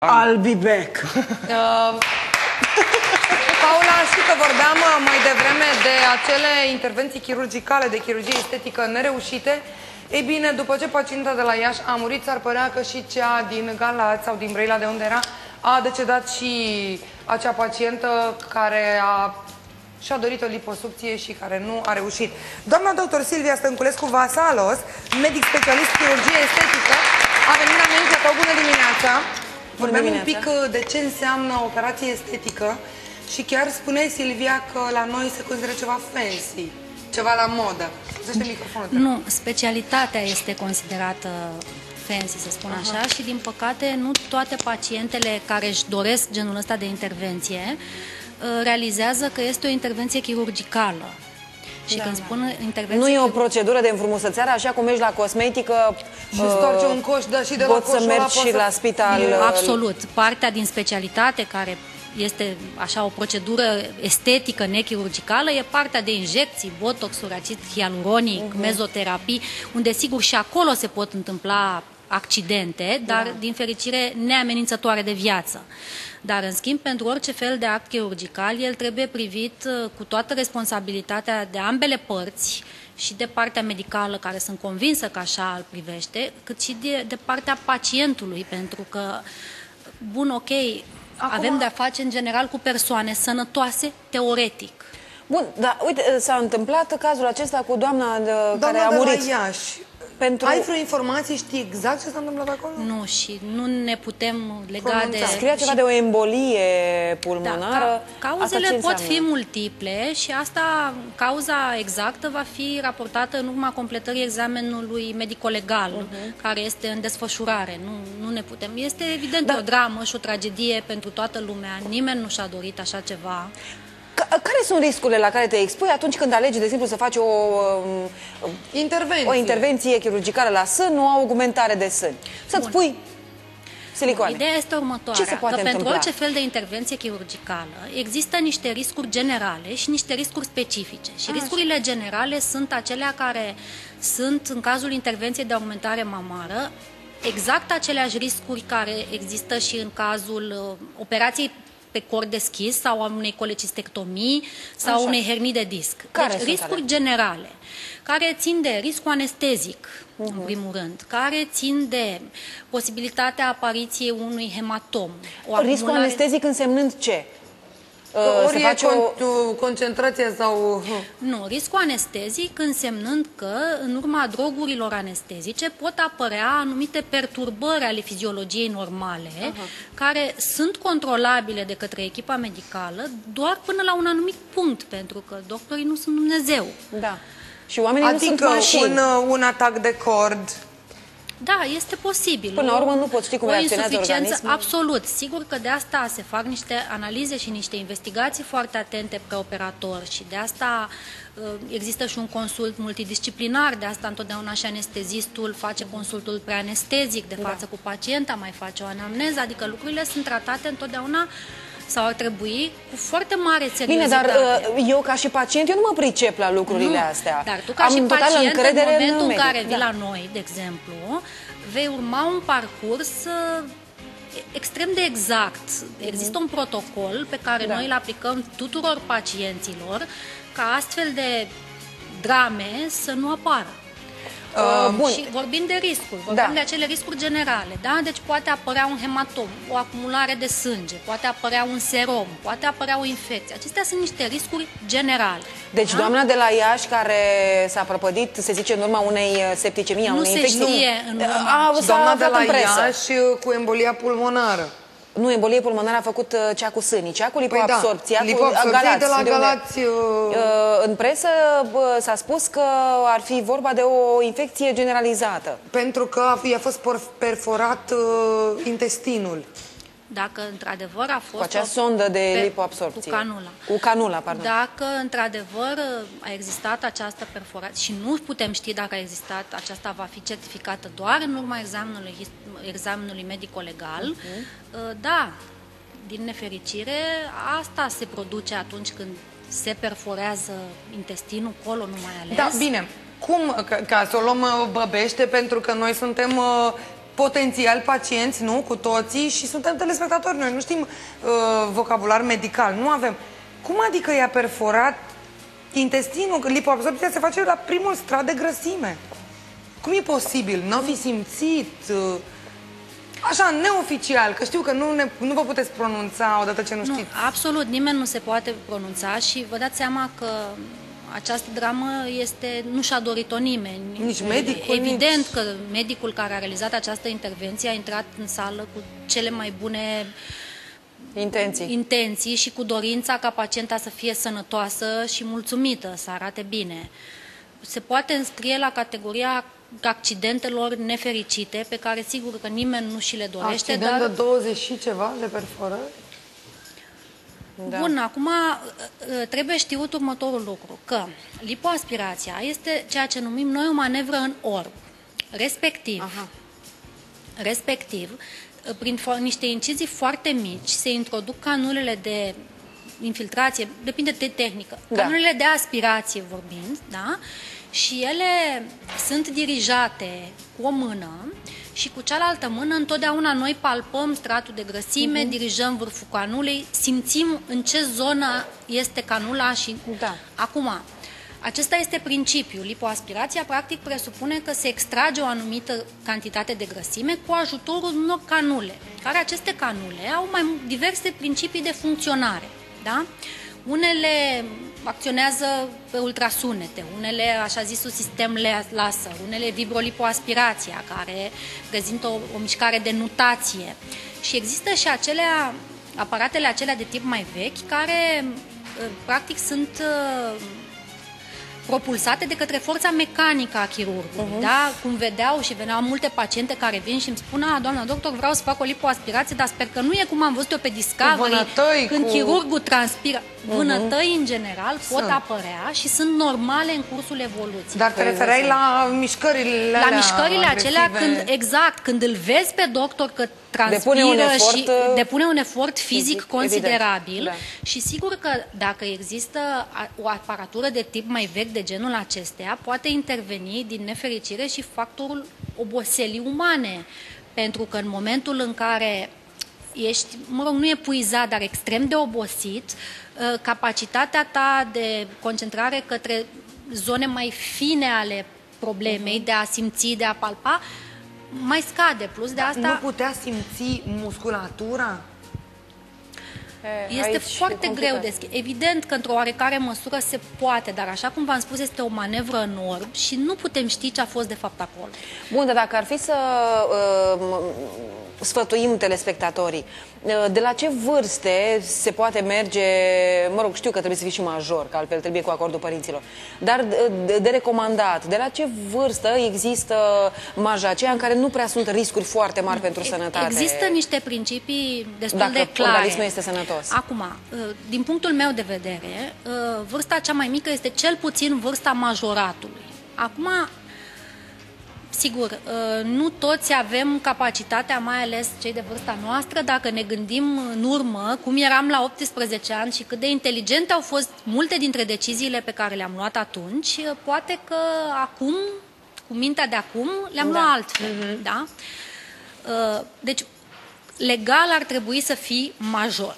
I'll be back. Uh, Paula, știi că vorbeam uh, mai devreme de acele intervenții chirurgicale de chirurgie estetică nereușite. Ei bine, după ce pacienta de la Iași a murit, s-ar părea că și cea din Galați sau din Brăila, de unde era, a decedat și acea pacientă care a și-a dorit o liposucție și care nu a reușit. Doamna doctor Silvia Stănculescu Vasalos, medic specialist chirurgie estetică, a venit la mine și bună dimineața! Vorbeam un pic uh, de ce înseamnă operație estetică și chiar spune Silvia că la noi se consideră ceva fancy, ceva la modă. microfonul. Nu, specialitatea este considerată fancy, să spun așa, și din păcate nu toate pacientele care își doresc genul ăsta de intervenție uh, realizează că este o intervenție chirurgicală. Și da, când da. spun intervenție... Nu e o procedură de înfrumusețare, așa cum mergi la cosmetică... Și uh, storci un coș, dar și de la Poți să mergi și la spital... Absolut. Partea din specialitate care este așa o procedură estetică nechirurgicală, e partea de injecții, botoxuri, acid hialuronic, uh -huh. mezoterapii, unde sigur și acolo se pot întâmpla accidente, dar da. din fericire neamenințătoare de viață. Dar, în schimb, pentru orice fel de act chirurgical, el trebuie privit uh, cu toată responsabilitatea de ambele părți, și de partea medicală, care sunt convinsă că așa îl privește, cât și de, de partea pacientului, pentru că, bun, ok, Acum... avem de-a face în general cu persoane sănătoase, teoretic. Bun, dar uite, s-a întâmplat cazul acesta cu doamna, de, doamna care a murit. De la Iași. Pentru... Ai vreo informație? Știi exact ce s-a întâmplat acolo? Nu, și nu ne putem lega de... Scria ceva și... de o embolie pulmonară. Da, ca, cauzele pot fi multiple și asta, cauza exactă va fi raportată în urma completării examenului medico-legal, uh -huh. care este în desfășurare. Nu, nu ne putem... Este evident da. o dramă și o tragedie pentru toată lumea. Nimeni nu și-a dorit așa ceva. Care sunt riscurile la care te expui atunci când alegi, de exemplu, să faci o, um, intervenție. o intervenție chirurgicală la sân, o augmentare de sân? Să-ți pui silicoane. Ideea este următoarea, Ce se poate că întâmpla? pentru orice fel de intervenție chirurgicală există niște riscuri generale și niște riscuri specifice. Și Așa. riscurile generale sunt acelea care sunt în cazul intervenției de augmentare mamară, exact aceleași riscuri care există și în cazul uh, operației pe cor deschis sau a unei colecistectomii sau Așa. unei hernii de disc. Care deci riscuri ale? generale, care țin de riscul anestezic, uh -huh. în mhm. primul rând, care țin de posibilitatea apariției unui hematom. O riscul anestezic însemnând ce? Uh, ori e con o... concentrație sau... Nu, riscul anestezic însemnând că în urma drogurilor anestezice pot apărea anumite perturbări ale fiziologiei normale, uh -huh. care sunt controlabile de către echipa medicală doar până la un anumit punct, pentru că doctorii nu sunt Dumnezeu. Da. Și oamenii adică nu sunt mașini. un, un atac de cord da, este posibil. Până la urmă nu poți ști cum reacționează organismul. Absolut. Sigur că de asta se fac niște analize și niște investigații foarte atente pe operator și de asta uh, există și un consult multidisciplinar, de asta întotdeauna și anestezistul face consultul preanestezic de da. față da. cu pacienta, mai face o anamneză, adică lucrurile sunt tratate întotdeauna sau ar trebui cu foarte mare seriozitate. Bine, dar uh, eu ca și pacient, eu nu mă pricep la lucrurile nu, astea. Dar tu ca Am și pacient, în momentul în, în care vii da. la noi, de exemplu, vei urma un parcurs uh, extrem de exact. Există un protocol pe care da. noi îl aplicăm tuturor pacienților ca astfel de drame să nu apară. Uh, bun. Și vorbim de riscuri, vorbim da. de acele riscuri generale, da? Deci poate apărea un hematom, o acumulare de sânge, poate apărea un serom, poate apărea o infecție. Acestea sunt niște riscuri generale. Deci da? doamna de la Iași care s-a prăpădit, se zice, în urma unei uh, septicemii, nu unei infecții. Nu se știe în urma. A, doamna de la Iași cu embolia pulmonară. Nu, embolie pulmonară a făcut uh, cea cu sânii, cea cu lipoabsorpția, păi da, cu Galați. de la Galați. Uh... uh în presă s-a spus că ar fi vorba de o infecție generalizată. Pentru că i-a fost perforat uh, intestinul dacă într-adevăr a fost... Cu acea sondă de pe, lipoabsorpție. Cu canula. Cu canula, pardon. Dacă într-adevăr a existat această perforație și nu putem ști dacă a existat, aceasta va fi certificată doar în urma examenului, examenului medico-legal, uh -huh. da, din nefericire, asta se produce atunci când se perforează intestinul, colonul mai ales. Da, bine. Cum, ca, ca să o luăm băbește, pentru că noi suntem uh, potențial pacienți, nu, cu toții, și suntem telespectatori. Noi nu știm uh, vocabular medical, nu avem. Cum adică i-a perforat intestinul? Lipoabsorpția se face la primul strat de grăsime. Cum e posibil? N-au fi simțit... Uh, Așa, neoficial, că știu că nu, ne, nu vă puteți pronunța odată ce nu, nu știți. Absolut, nimeni nu se poate pronunța și vă dați seama că această dramă este, nu și-a dorit-o nimeni. Nici medicul, Evident nici... că medicul care a realizat această intervenție a intrat în sală cu cele mai bune intenții. intenții și cu dorința ca pacienta să fie sănătoasă și mulțumită, să arate bine. Se poate înscrie la categoria accidentelor nefericite, pe care sigur că nimeni nu și le dorește. Accident dar... de 20 și ceva de perforări? Da. Bun, acum ă, ă, trebuie știut următorul lucru, că lipoaspirația este ceea ce numim noi o manevră în orb. Respectiv, Aha. respectiv ă, prin niște incizii foarte mici se introduc canulele de infiltrație, depinde de tehnică, da. canulele de aspirație vorbind, da? și ele sunt dirijate cu o mână și cu cealaltă mână întotdeauna noi palpăm stratul de grăsime, uh-huh. dirijăm vârful canulei, simțim în ce zonă este canula și... Da. Acum, acesta este principiul. Lipoaspirația practic presupune că se extrage o anumită cantitate de grăsime cu ajutorul unor canule, care aceste canule au mai diverse principii de funcționare. Da? Unele acționează pe ultrasunete, unele, așa zisul, sistem laser, unele vibrolipoaspirația, care prezintă o, o mișcare de nutație. Și există și acelea, aparatele acelea de tip mai vechi, care practic sunt propulsate de către forța mecanică a chirurgului. Uh-huh. Da? Cum vedeau și veneau multe paciente care vin și îmi spun, a, doamna doctor, vreau să fac o lipoaspirație, dar sper că nu e cum am văzut eu pe Discovery, vânătăi, când cu... chirurgul transpiră. Uh-huh. Vânătăi, în general, pot sunt. apărea și sunt normale în cursul evoluției. Dar te referai la mișcările La mișcările acelea, când, exact, când îl vezi pe doctor că transpiră depune un efort, și uh, depune un efort fizic, fizic considerabil da. și sigur că dacă există o aparatură de tip mai vechi de genul acestea, poate interveni din nefericire și factorul oboselii umane. Pentru că în momentul în care ești, mă rog, nu e puizat, dar extrem de obosit, uh, capacitatea ta de concentrare către zone mai fine ale problemei, uh-huh. de a simți, de a palpa, mai scade. Plus de asta... Nu putea simți musculatura? Este foarte greu de schimb. Evident că într-o oarecare măsură se poate, dar așa cum v-am spus, este o manevră în orb și nu putem ști ce a fost de fapt acolo. Bun, dar dacă ar fi să uh, sfătuim telespectatorii, uh, de la ce vârste se poate merge, mă rog, știu că trebuie să fii și major, că altfel trebuie cu acordul părinților, dar de, de recomandat, de la ce vârstă există marja aceea în care nu prea sunt riscuri foarte mari pentru sănătate? Există niște principii destul Dacă de clare. organismul este sănătos. Acum, uh, din punctul meu de vedere, uh, vârsta cea mai mică este cel puțin vârsta majoratului. Acum, Sigur, uh, nu toți avem capacitatea, mai ales cei de vârsta noastră, dacă ne gândim în urmă cum eram la 18 ani și cât de inteligente au fost multe dintre deciziile pe care le-am luat atunci, uh, poate că acum, cu mintea de acum, le-am da. luat altfel. Uh-huh. Da? Uh, deci, legal ar trebui să fii major.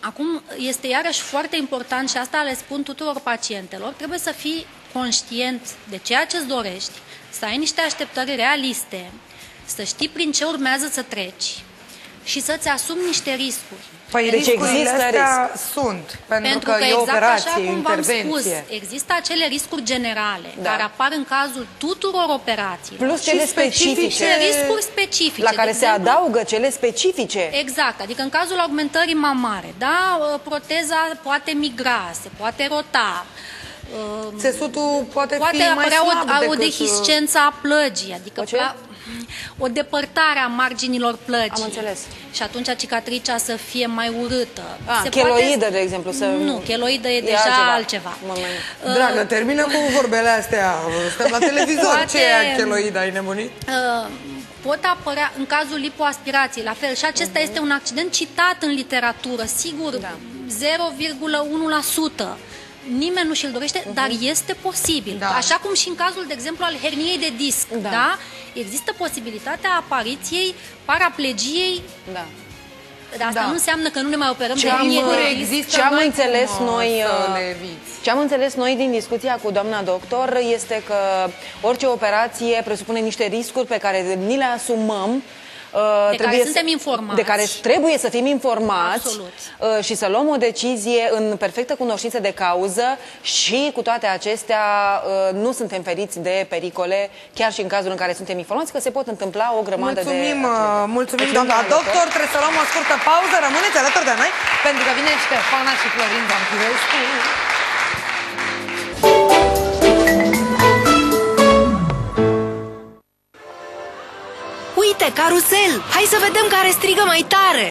Acum, este iarăși foarte important și asta le spun tuturor pacientelor, trebuie să fii conștient de ceea ce îți dorești, să ai niște așteptări realiste, să știi prin ce urmează să treci și să-ți asumi niște riscuri. Păi deci există astea risc. sunt, pentru, pentru că, că e exact operație, așa cum v-am spus, există acele riscuri generale da. care apar în cazul tuturor operațiilor. Plus cele specifice. riscuri specifice. La care se exemplu, adaugă cele specifice. Exact, adică în cazul augmentării mamare, da, proteza poate migra, se poate rota, Țesutul poate, poate fi mai slab o, decât... o dehiscență a plăgii, adică o, pla... o depărtare a marginilor plăgii. Am înțeles. Și atunci cicatricea să fie mai urâtă. A, Se cheloidă, poate... de exemplu. Să... Nu, cheloidă e, e deja altceva. altceva. Uh, Dragă, termină cu vorbele astea. Suntem la televizor. Poate... Ce e cheloidă? Ai nebunit? Uh, pot apărea în cazul lipoaspirației, la fel. Și acesta uh-huh. este un accident citat în literatură, sigur, da. 0,1% nimeni nu și-l dorește, uh-huh. dar este posibil. Da. Așa cum și în cazul, de exemplu, al herniei de disc, Da. da? Există posibilitatea apariției paraplegiei Da. dar asta Da. nu înseamnă că nu ne mai operăm Ce de am, hernie uh, de disc. există, ce am n-ai înțeles cum, uh, noi, să uh, le eviți. ce am înțeles noi din discuția cu doamna doctor este că orice operație presupune niște riscuri pe care ni le asumăm uh, De care trebuie suntem să- informați. De care trebuie să fim informați Absolut. uh, și să luăm o decizie în perfectă cunoștință de cauză și cu toate acestea uh, nu suntem feriți de pericole, chiar și în cazul în care suntem informați că se pot întâmpla o grămadă Mulțumim, de uh, accidente. mulțumim, doamna doctor. Trebuie să luăm o scurtă pauză. Rămâneți alături de noi, pentru că vine Ștefana și Florin Zanchirescu. Uite, carusel! Hai să vedem care strigă mai tare!